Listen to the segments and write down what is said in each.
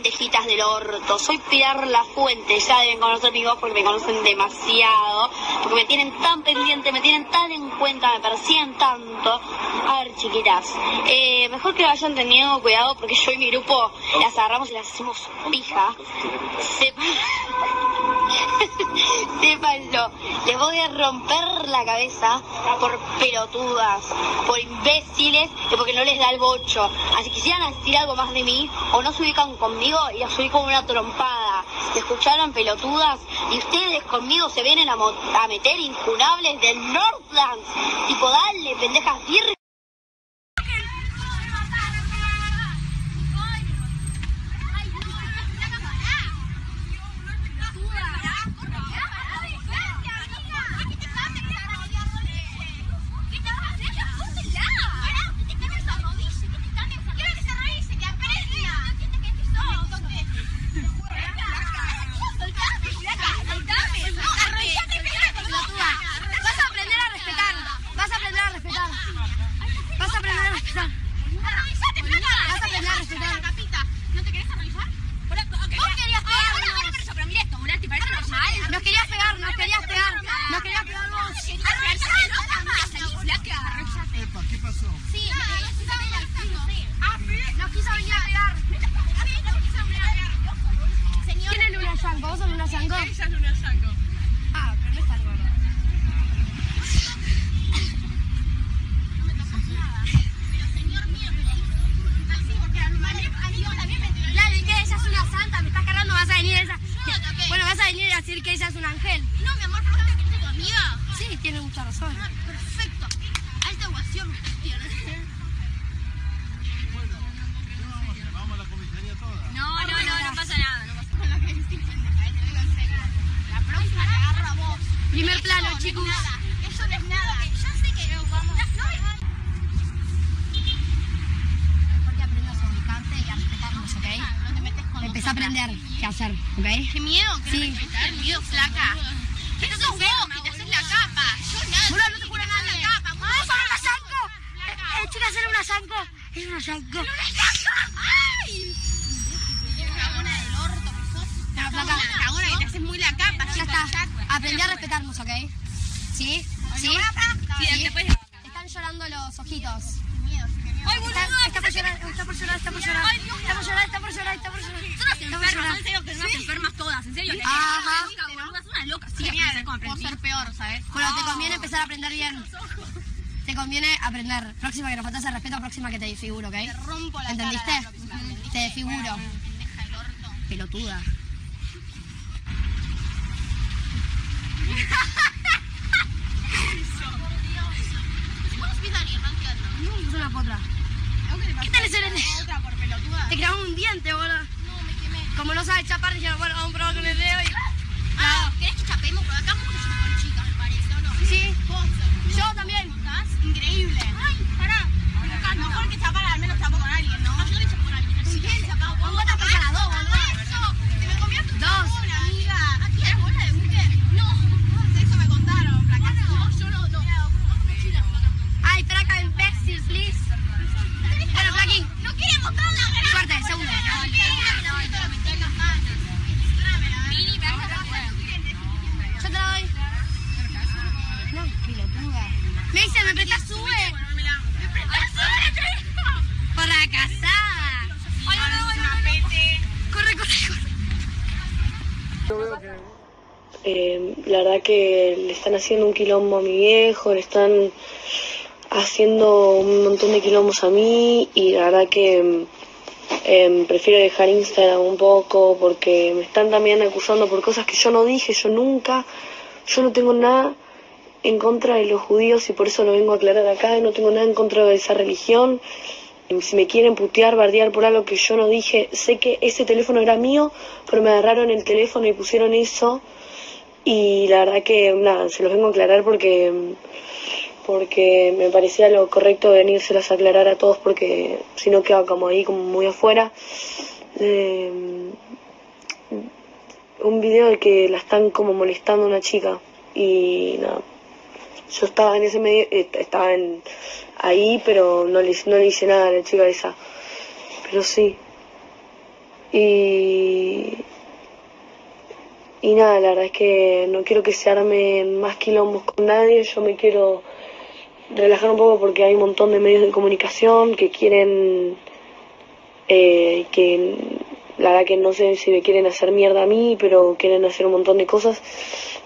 pendejitas del orto. Soy Pilar La Fuente, ya deben conocer mi voz porque me conocen demasiado, porque me tienen tan pendiente, me tienen tan en cuenta, me persiguen tanto. A ver, chiquitas, eh, mejor que vayan teniendo cuidado porque yo y mi grupo las agarramos y las hacemos pija. sépanlo, les voy a romper la cabeza por pelotudas, por imbéciles y porque no les da el bocho. Así que quisieran decir algo más de mí o no se ubican conmigo y las subí como una trompada. ¿Se escucharon pelotudas? Y ustedes conmigo se vienen a, meter incunables del Northlands. Tipo, dale, pendejas, virgen. That's. Aprendí a respetarnos, ¿ok? ¿Sí? ¿Sí? ¿Sí? Están llorando los ojitos. ¡Ay, Está, está por llorar, está por llorar, está por llorar. Está por llorar, está por llorar, está por llorar. Son unas enfermas, llorar. en serio, que son unas enfermas todas, en serio. Ajá. Es una loca, sí, Genial, por ser peor, ¿sabes? Bueno, te conviene empezar a aprender bien. Te conviene aprender. Próxima que nos faltas el respeto, próxima que te desfiguro, ¿ok? Te rompo la ¿Entendiste? cara. la próxima, ¿entendiste? Te desfiguro. Deja el orto. Pelotuda. No es una potra. ¿Qué tenés en el Otra por pelotuda. Te clavó un diente, boludo. No, me quemé. Como no sabes chapar, dijeron, bueno, vamos a probar con el dedo y... Ah, ¿querés que chapemos? Porque acá mucho chupa con chicas, me parece, ¿o no? Sí. Vos, Yo también. ¿Estás? Increíble. Ay, pará. Mejor que chapar, al menos chapo con alguien, ¿no? yo también chapo con alguien. ¿Con quién chapás? ¿Con cuántas personas? Dos, boludo. Eso. Te me comías tu Dos. chabón, amiga. ¿A quién? ¿Bola de buque? No. Eso me contaron, fracaso. No, yo no, no. Ay, espera acá, imbécil, please. Bueno, Flaqui. No quiere mostrar la grasa. Suerte, segundo. Mini, me Yo te la doy. No, pelotuda. Me dice, ¿me prestás sube? Fracasada. Corre, corre, corre. Eh, la verdad que le están haciendo un quilombo a mi viejo, le están haciendo un montón de quilombos a mí y la verdad que eh, prefiero dejar Instagram un poco porque me están también acusando por cosas que yo no dije, yo nunca, yo no tengo nada en contra de los judíos y por eso lo vengo a aclarar acá, no tengo nada en contra de esa religión. Si me quieren putear, bardear por algo que yo no dije, sé que ese teléfono era mío, pero me agarraron el teléfono y pusieron eso. Y la verdad que, nada, se los vengo a aclarar porque, porque me parecía lo correcto venírselas a aclarar a todos porque si no queda como ahí, como muy afuera. Eh, un video de que la están como molestando a una chica y nada. Yo estaba en ese medio, eh, estaba en, ahí, pero no le, no le hice nada a la chica esa. Pero sí, Y, y nada, la verdad es que no quiero que se armen más quilombos con nadie, yo me quiero relajar un poco porque hay un montón de medios de comunicación que quieren, eh, que la verdad que no sé si me quieren hacer mierda a mí, pero quieren hacer un montón de cosas.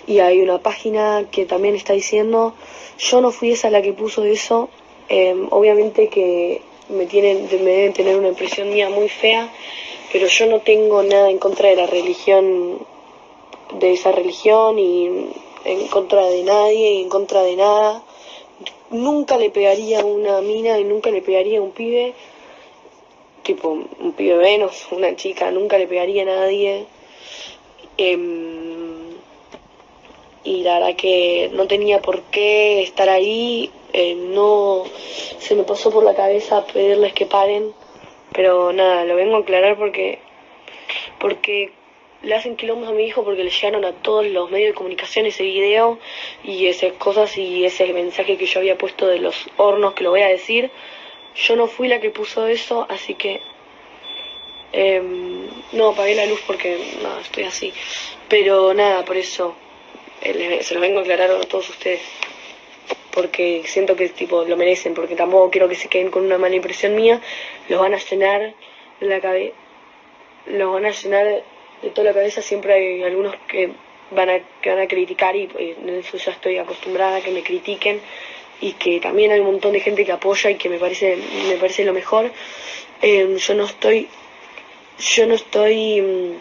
Y hay una página que también está diciendo, yo no fui esa la que puso eso, em, obviamente que me, tienen, me deben tener una impresión mía muy fea, pero yo no tengo nada en contra de la religión, de esa religión y en contra de nadie y en contra de nada. Nunca le pegaría a una mina y nunca le pegaría a un pibe, tipo un pibe menos, una chica, nunca le pegaría a nadie. Em, y la verdad que no tenía por qué estar ahí, eh, no se me pasó por la cabeza pedirles que paren, pero nada, lo vengo a aclarar porque, porque le hacen quilombos a mi hijo porque le llegaron a todos los medios de comunicación ese video y esas cosas y ese mensaje que yo había puesto de los hornos que lo voy a decir. Yo no fui la que puso eso, así que em, no apagué la luz porque nada, estoy así. Pero nada, por eso eh, se los vengo a aclarar a todos ustedes porque siento que tipo lo merecen, porque tampoco quiero que se queden con una mala impresión mía, los van a llenar la cabeza, los van a llenar de toda la cabeza, siempre hay algunos que van a, que van a criticar y en eso ya estoy acostumbrada a que me critiquen y que también hay un montón de gente que apoya y que me parece, me parece lo mejor. Em, yo no estoy, yo no estoy mm,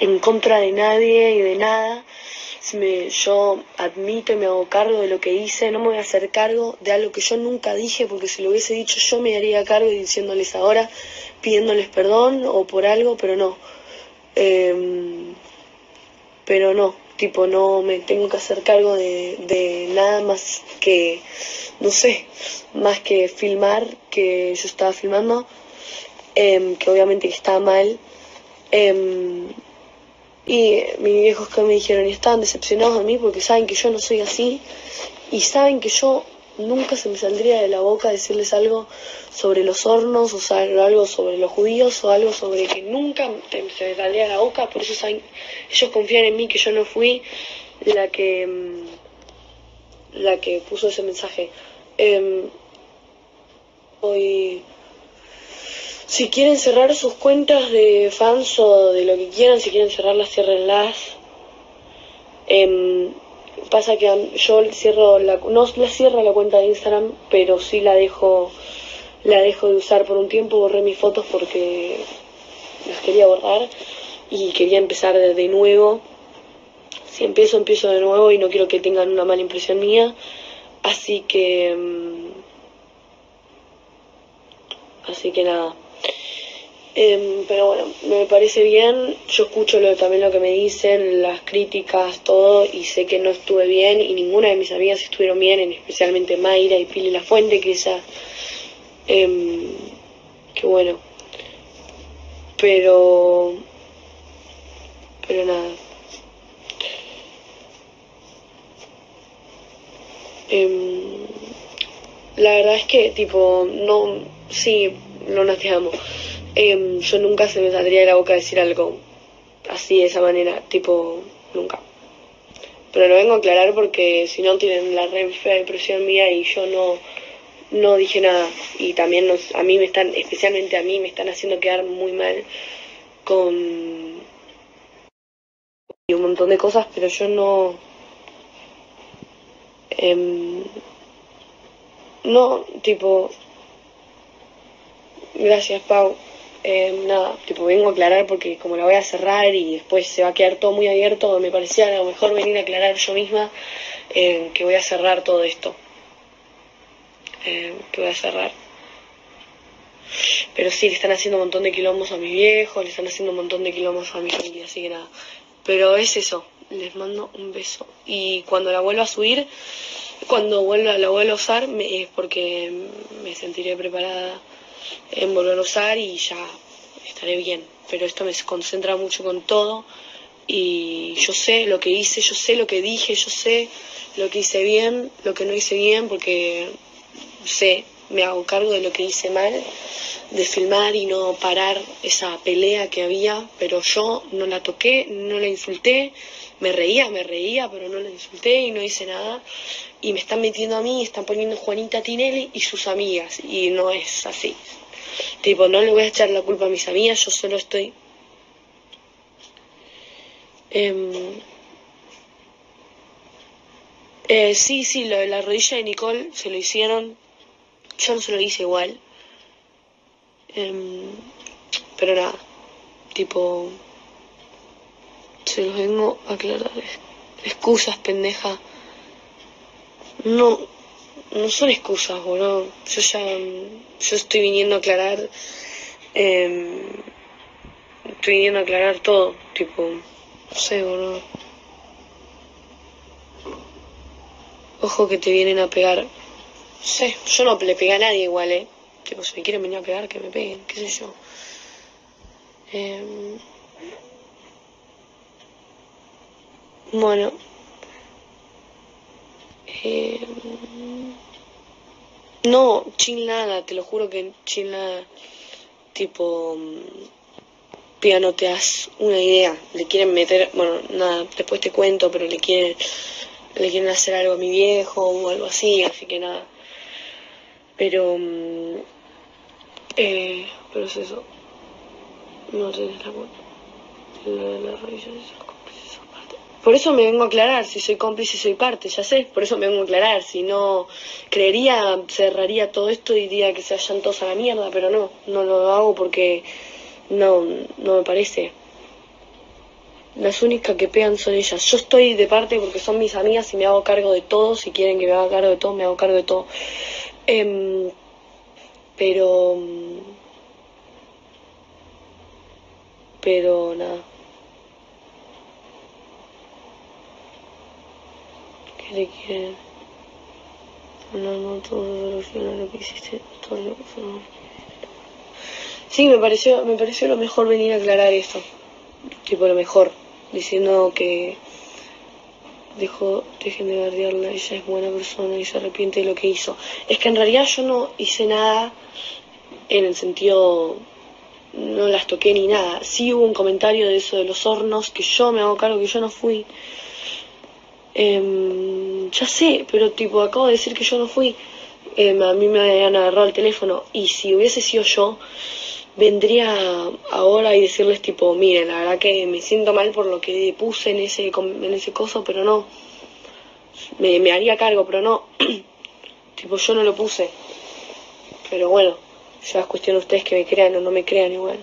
en contra de nadie y de nada me, yo admito y me hago cargo de lo que hice, no me voy a hacer cargo de algo que yo nunca dije, porque si lo hubiese dicho yo me haría cargo diciéndoles ahora, pidiéndoles perdón o por algo, pero no. Em, pero no, tipo, no me tengo que hacer cargo de, de nada más que, no sé, más que filmar, que yo estaba filmando, em, que obviamente estaba mal. Em, y mis viejos que me dijeron y estaban decepcionados de mí porque saben que yo no soy así y saben que yo nunca se me saldría de la boca decirles algo sobre los hornos o algo sobre los judíos o algo sobre que nunca se me saldría de la boca, por eso ellos confían en mí que yo no fui la que mm, la que puso ese mensaje. Eh, hoy si quieren cerrar sus cuentas de fans o de lo que quieran, si quieren cerrarlas, ciérrenlas. Eh, pasa que yo cierro la, no la cierro la cuenta de Instagram, pero sí la dejo, la dejo de usar por un tiempo. Borré mis fotos porque las quería borrar y quería empezar de nuevo. Si empiezo, empiezo de nuevo y no quiero que tengan una mala impresión mía. Así que... Em, así que nada. Em, pero bueno, me parece bien, yo escucho lo, también lo que me dicen, las críticas, todo, y sé que no estuve bien, y ninguna de mis amigas estuvieron bien, especialmente Mayra y Pili La Fuente, que esa, eh, que bueno, pero, pero nada. Em, la verdad es que, tipo, no, sí, no dejamos Em, yo nunca se me saldría de la boca decir algo así, de esa manera, tipo, nunca. Pero lo vengo a aclarar porque si no tienen la re fea impresión mía y yo no, no dije nada. Y también nos, a mí me están, especialmente a mí, me están haciendo quedar muy mal con un montón de cosas, pero yo no... Em, no, tipo... Gracias, Pau. Eh, nada, tipo vengo a aclarar porque como la voy a cerrar y después se va a quedar todo muy abierto, me parecía a lo mejor venir a aclarar yo misma eh, que voy a cerrar todo esto. Eh, que voy a cerrar. Pero sí, le están haciendo un montón de quilombos a mis viejos, le están haciendo un montón de quilombos a mi familia, así que nada. Pero es eso, les mando un beso. Y cuando la vuelva a subir, cuando vuelva, la vuelva a usar, es porque me sentiré preparada en volver a usar y ya estaré bien. Pero esto me concentra mucho con todo y yo sé lo que hice, yo sé lo que dije, yo sé lo que hice bien, lo que no hice bien, porque sé, me hago cargo de lo que hice mal, de filmar y no parar esa pelea que había, pero yo no la toqué, no la insulté, me reía, me reía, pero no la insulté y no hice nada. Y me están metiendo a mí, están poniendo Juanita Tinelli y sus amigas, y no es así. Tipo, no le voy a echar la culpa a mis amigas, yo solo estoy... Em, eh, sí, sí, lo de la rodilla de Nicole se lo hicieron. Yo no se lo hice igual. Em, pero nada, tipo, se los vengo a aclarar. Excusas, pendeja. No, no son excusas, boludo. Yo ya, yo estoy viniendo a aclarar, em, estoy viniendo a aclarar todo, tipo, no sé, boludo. Ojo que te vienen a pegar. No sé, yo no le pegué a nadie igual, eh. Tipo, si me quieren venir a pegar, que me peguen, qué sé yo. Em, bueno. Em, no, chill nada, te lo juro que chill nada. Tipo, pía, no te das una idea. Le quieren meter, bueno, nada, después te cuento, pero le quieren, le quieren hacer algo a mi viejo o algo así, así que nada. Pero, mm, eh, pero es eso. No tenés la culpa. Por eso me vengo a aclarar, si soy cómplice soy parte, ya sé, por eso me vengo a aclarar, si no creería, cerraría todo esto y diría que se vayan todos a la mierda, pero no, no lo hago porque no, no me parece. Las únicas que pegan son ellas. Yo estoy de parte porque son mis amigas y me hago cargo de todo. Si quieren que me haga cargo de todo, me hago cargo de todo. Em, pero. Pero nada. ¿Qué le quieren? No, no, todo soluciona lo que hiciste. Todo lo que. Sí, me pareció, me pareció lo mejor venir a aclarar esto. Tipo lo mejor. Diciendo que dijo, dejen de bardearla, ella es buena persona y se arrepiente de lo que hizo. Es que en realidad yo no hice nada en el sentido, no las toqué ni nada. Sí hubo un comentario de eso de los hornos, que yo me hago cargo que yo no fui. Em, ya sé, pero tipo, acabo de decir que yo no fui. Em, a mí me habían agarrado el teléfono y si hubiese sido yo, vendría ahora y decirles tipo, miren, la verdad que me siento mal por lo que puse en ese, en ese coso, pero no. Me, haría cargo, pero no. tipo, yo no lo puse. Pero bueno, ya es cuestión de ustedes que me crean o no me crean igual.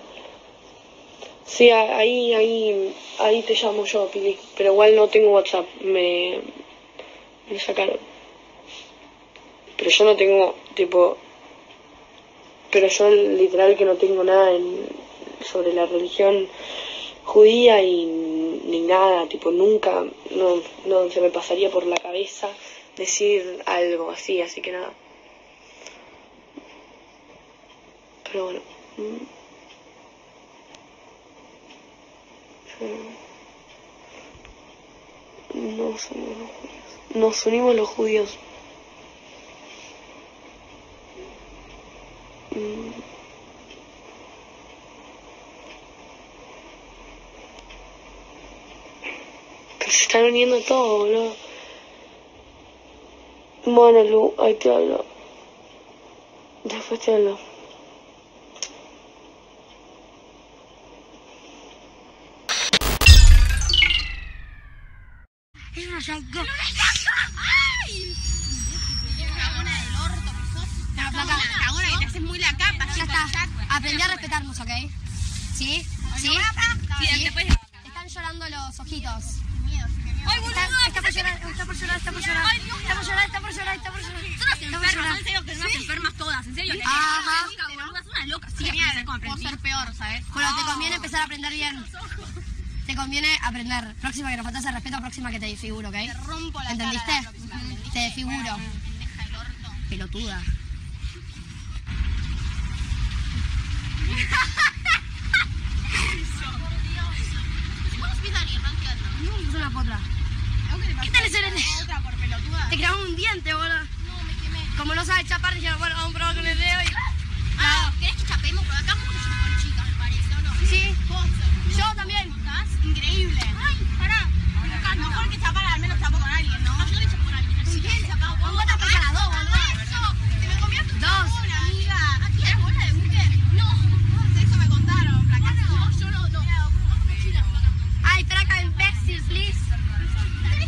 Sí, ahí, ahí, ahí te llamo yo, Pili. Pero igual no tengo WhatsApp. Me, me sacaron. Pero yo no tengo, tipo, pero yo literal que no tengo nada en- sobre la religión judía y ni nada, tipo nunca, no, no se me pasaría por la cabeza decir algo así, así que nada. Pero bueno. mm. No judíos. Nos unimos los judíos. Mm. Pero se están uniendo todo, boludo. Bueno, Lu, ahí te hablo. Después te hablo. Es una La. Cagona que te haces muy la capa. Ya está. Aprendí a respetarnos, ¿ok? ¿Sí? ¿Sí? Sí. Están llorando los ojitos. ¡Ay, boludo! Está, por llorar, está por llorar, está por llorar. Está por llorar, está por llorar, está por llorar. Son por enfermas, en serio, que son unas enfermas todas, en serio. Ajá. Es una loca. Sí, Genial, por ser peor, ¿sabes? Pero te conviene empezar a aprender bien. Te conviene aprender. Próxima que nos faltas el respeto, próxima que te desfiguro, ¿ok? Te rompo la ¿Entendiste? cara. la próxima, ¿entendiste? Te orto. Pelotuda. ¿Cómo se empieza a ir? No entiendo. No, es una potra. ¿Algo que le pasó ¿Qué tal ese a nene? Otra por pelotuda. Te clavaron un diente, boludo. No, me quemé. Como no sabes chapar, dijeron, bueno, vamos a probar con el dedo y... Ah, ¿querés que chapar pedimos por acá porque yo con chicas, me parece, ¿o no? Sí. Vos, Yo también. ¿Estás? Increíble. Ay, pará. Mejor que chapar, al menos chapo con alguien, ¿no? yo le chapo con alguien. ¿Con quién? ¿Con vos tapás a las dos, boludo? Eso. Te me comías tu Dos. chapona, amiga. ¿Tienes bola de buque? No. Eso me contaron. Fracaso. No, yo no. no. Ay, traca imbécil, please.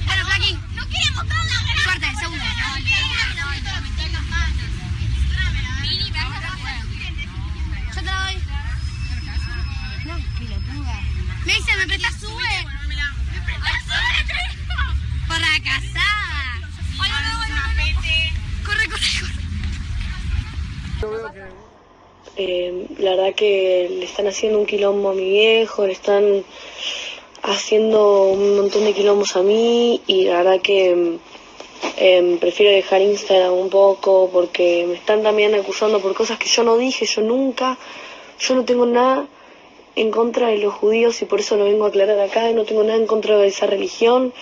Bueno, Flaqui. No quiere mostrar la cara. Suerte, segundo. Mini, me Yo te la doy. No, pilotuda. Me dice, ¿me prestás sube? Fracasada. Corre, corre, corre. Eh, la verdad que le están haciendo un quilombo a mi viejo, le están haciendo un montón de quilombos a mí y la verdad que eh, prefiero dejar Instagram un poco porque me están también acusando por cosas que yo no dije, yo nunca, yo no tengo nada en contra de los judíos y por eso lo vengo a aclarar acá, no tengo nada en contra de esa religión.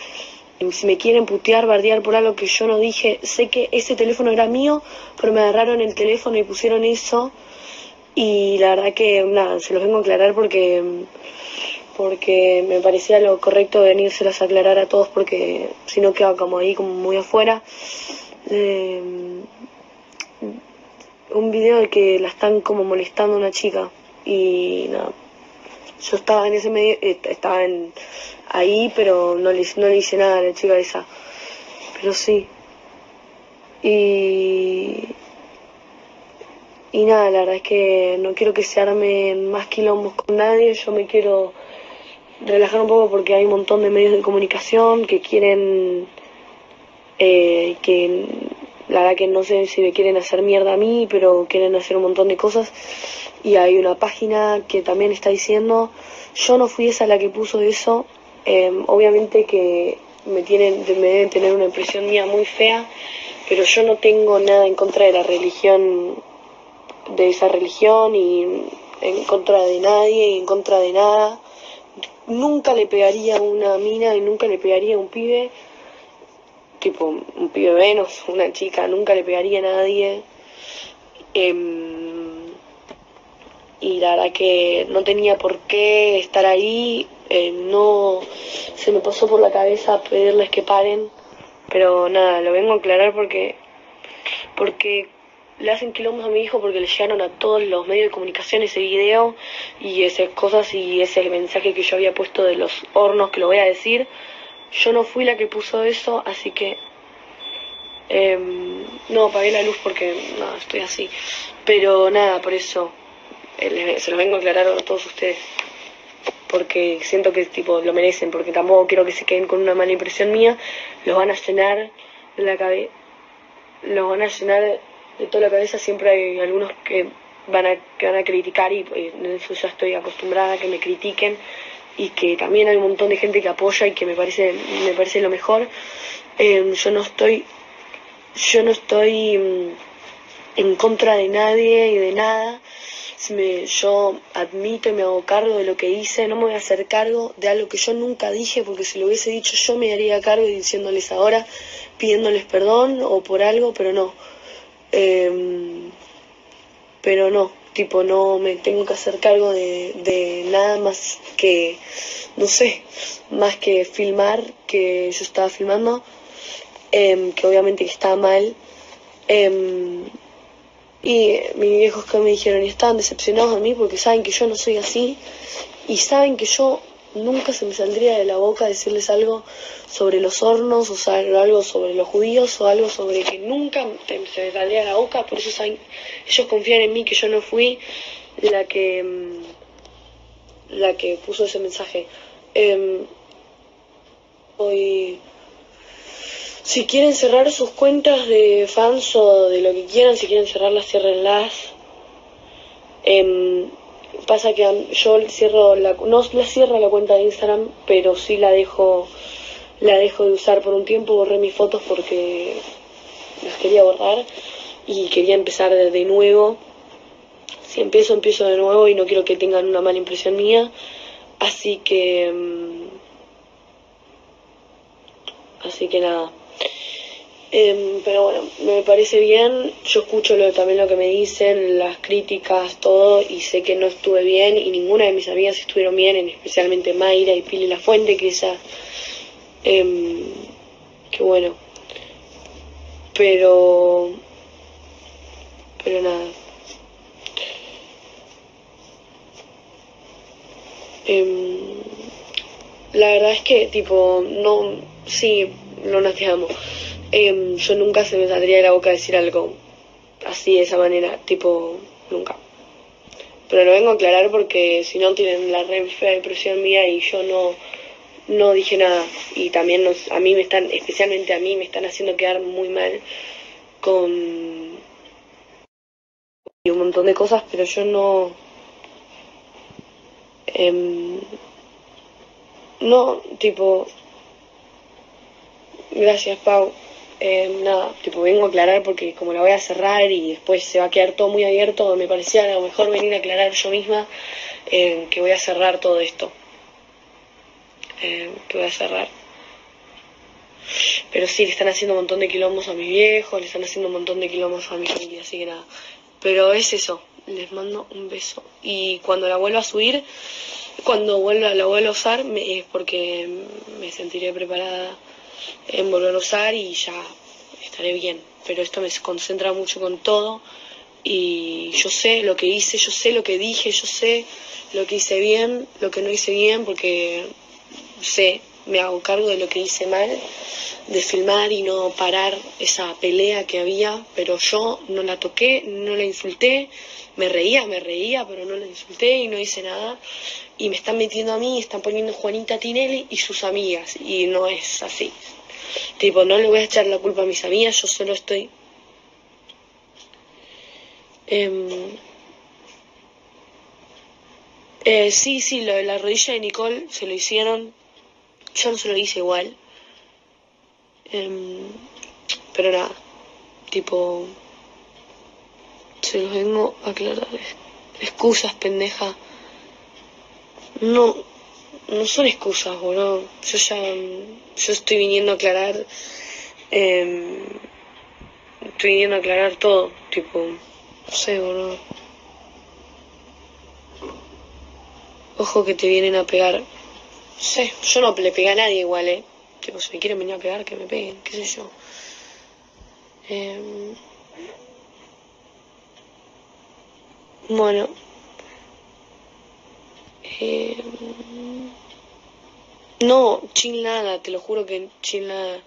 Si me quieren putear, bardear por algo que yo no dije, sé que ese teléfono era mío, pero me agarraron el teléfono y pusieron eso. Y la verdad que, nada, se los vengo a aclarar porque, porque me parecía lo correcto venírselas a aclarar a todos porque si no queda como ahí, como muy afuera. Eh, un video de que la están como molestando a una chica y nada, yo estaba en ese medio, eh, estaba en, ahí, pero no le, no le hice nada a la chica esa. Pero sí. Y. Y nada, la verdad es que no quiero que se armen más quilombos con nadie. Yo me quiero relajar un poco porque hay un montón de medios de comunicación que quieren. eh, que la verdad que no sé si me quieren hacer mierda a mí, pero quieren hacer un montón de cosas. Y hay una página que también está diciendo, yo no fui esa la que puso eso, eh, obviamente que me, tienen, me deben tener una impresión mía muy fea, pero yo no tengo nada en contra de la religión, de esa religión y en contra de nadie y en contra de nada. Nunca le pegaría a una mina y nunca le pegaría a un pibe, tipo un pibe menos, una chica, nunca le pegaría a nadie. Em, y la verdad que no tenía por qué estar ahí, eh, no se me pasó por la cabeza pedirles que paren, pero nada, lo vengo a aclarar porque porque le hacen quilombos a mi hijo porque le llegaron a todos los medios de comunicación ese video y esas cosas y ese mensaje que yo había puesto de los hornos que lo voy a decir. Yo no fui la que puso eso, así que em, no apagué la luz porque nada, estoy así. Pero nada, por eso se los vengo a aclarar a todos ustedes. Porque siento que tipo lo merecen, porque tampoco quiero que se queden con una mala impresión mía. Los van a llenar de la cabeza. Los van a llenar de toda la cabeza. Siempre hay algunos que van a, que van a criticar y eh, en eso ya estoy acostumbrada a que me critiquen. Y que también hay un montón de gente que apoya y que me parece, me parece lo mejor. Eh, yo no estoy, yo no estoy mm, en contra de nadie y de nada. Me- yo admito y me hago cargo de lo que hice, no me voy a hacer cargo de algo que yo nunca dije, porque si lo hubiese dicho yo me haría cargo diciéndoles ahora, pidiéndoles perdón o por algo, pero no. Em, pero no, tipo, no me tengo que hacer cargo de, nada más que, no sé, más que filmar, que yo estaba filmando, em, que obviamente que estaba mal. em, y mis viejos que me dijeron y estaban decepcionados de mí porque saben que yo no soy así y saben que yo nunca se me saldría de la boca decirles algo sobre los hornos o algo sobre los judíos o algo sobre que nunca se me saldría de la boca, por eso saben, ellos confían en mí que yo no fui la que mm, la que puso ese mensaje. Em, hoy si quieren cerrar sus cuentas de fans o de lo que quieran, si quieren cerrarlas, ciérrenlas. Em, pasa que yo cierro la, no la cierro la cuenta de Instagram, pero sí la dejo, la dejo de usar por un tiempo, borré mis fotos porque las quería borrar y quería empezar de, de nuevo. Si empiezo, empiezo de nuevo y no quiero que tengan una mala impresión mía. Así que... em, así que nada. Em, pero bueno, me parece bien, yo escucho lo, también lo que me dicen, las críticas, todo, y sé que no estuve bien y ninguna de mis amigas estuvieron bien, en especialmente Mayra y Pili La Fuente, que esa, em, que bueno, pero, pero nada. Em, la verdad es que, tipo, no, sí, no nos amo. Em, yo nunca se me saldría de la boca decir algo así, de esa manera, tipo, nunca. Pero lo vengo a aclarar porque si no tienen la re fea impresión mía y yo no, no dije nada. Y también nos, a mí me están, especialmente a mí, me están haciendo quedar muy mal con y un montón de cosas, pero yo no... Em, no, tipo... Gracias, Pau. Em, nada, tipo, vengo a aclarar porque como la voy a cerrar y después se va a quedar todo muy abierto, me parecía a lo mejor venir a aclarar yo misma em, que voy a cerrar todo esto. que voy a cerrar. Pero sí, le están haciendo un montón de quilombos a mis viejos, le están haciendo un montón de quilombos a mi familia, así que nada. Pero es eso, les mando un beso. Y cuando la vuelva a subir, cuando vuelva, la vuelva a usar, es porque me sentiré preparada en volver a usar y ya estaré bien. Pero esto me concentra mucho con todo y yo sé lo que hice, yo sé lo que dije, yo sé lo que hice bien, lo que no hice bien, porque sé, me hago cargo de lo que hice mal de filmar y no parar esa pelea que había, pero yo no la toqué, no la insulté, me reía, me reía, pero no la insulté y no hice nada. Y me están metiendo a mí, están poniendo Juanita Tinelli y sus amigas, y no es así. Tipo, no le voy a echar la culpa a mis amigas, yo solo estoy... Em, eh, sí, sí, lo de la rodilla de Nicole se lo hicieron, yo no se lo hice igual. Em, pero nada, tipo, se los vengo a aclarar. Excusas, pendeja. No, no son excusas, boludo. Yo ya, yo estoy viniendo a aclarar, em, estoy viniendo a aclarar todo, tipo, no sé, boludo. Ojo que te vienen a pegar. Sé, yo no le pegué a nadie igual, eh. Tipo, si me quieren venir a pegar, que me peguen, qué sé yo. Em, bueno. Em, no, chill nada, te lo juro que chill nada.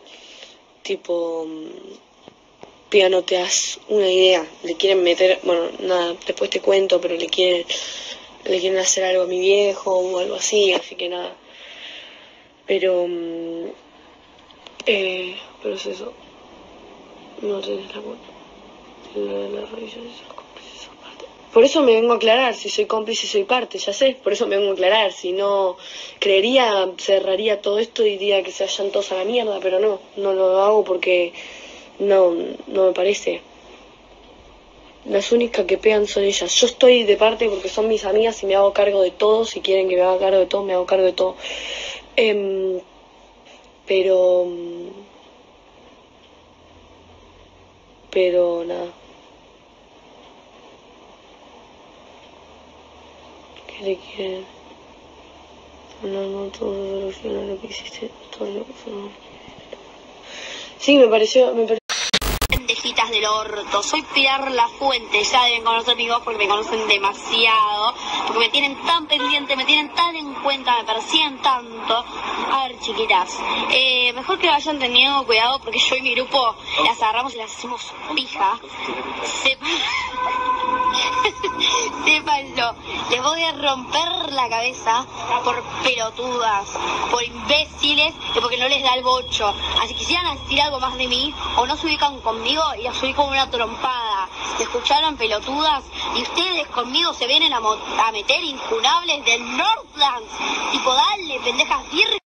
Tipo, piano te das una idea. Le quieren meter, bueno, nada, después te cuento, pero le quieren, le quieren hacer algo a mi viejo o algo así, así que nada. Pero eh, pero es eso. No tenés la culpa. De la rodilla sos cómplice, sos parte. Por eso me vengo a aclarar, si soy cómplice soy parte, ya sé, por eso me vengo a aclarar, si no creería, cerraría todo esto y diría que se vayan todos a la mierda, pero no, no lo hago porque no, no me parece. Las únicas que pegan son ellas. Yo estoy de parte porque son mis amigas y me hago cargo de todo. Si quieren que me haga cargo de todo, me hago cargo de todo. Eh, pero... Pero nada. ¿Qué le quieren? No, todo lo que hiciste. Todo lo que. Sí, me pareció... Me pareció pendejitas del orto. Soy Pilar La Fuente, ya deben conocer mi voz porque me conocen demasiado, porque me tienen tan pendiente, me tienen tan en cuenta, me persiguen tanto. A ver, chiquitas, eh, mejor que vayan teniendo cuidado porque yo y mi grupo las agarramos y las hacemos pija. Sépanlo, les voy a romper la cabeza por pelotudas, por imbéciles y porque no les da el bocho. Así que si van a decir algo más de mí o no se ubican conmigo y las subí como una trompada. ¿Se escucharon pelotudas? Y ustedes conmigo se vienen a, meter injunables del Northlands. Tipo, dale, pendejas, virgen.